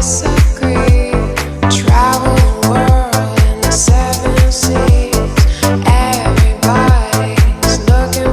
disagree.